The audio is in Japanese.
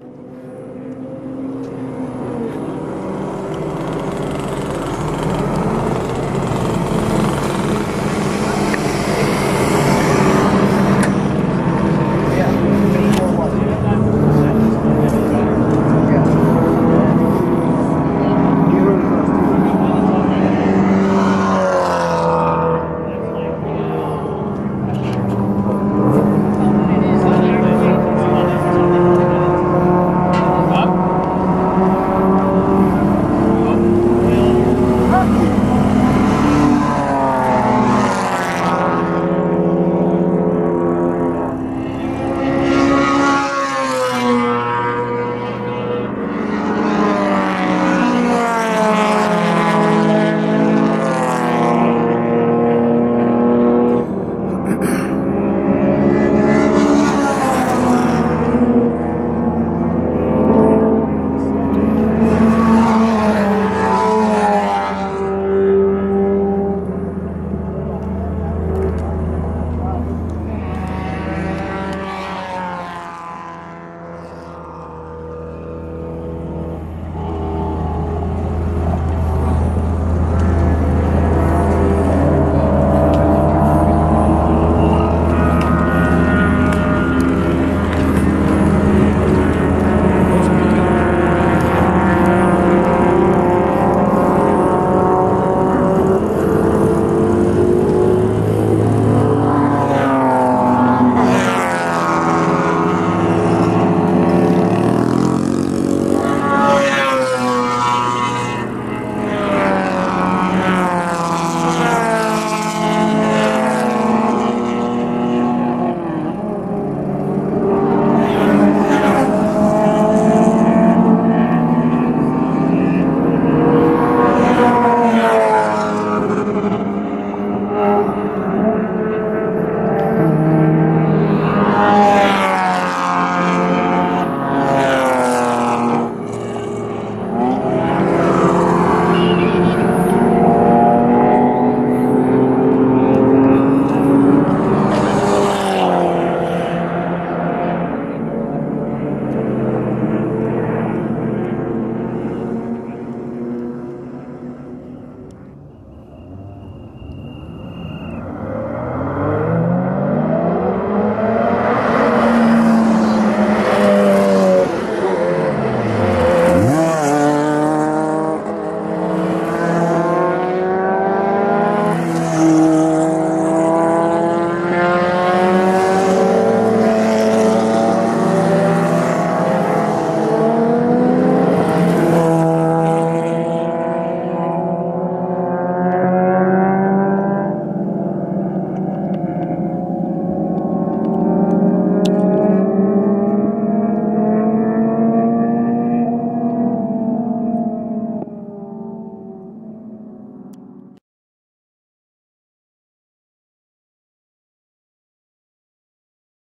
フフフフ。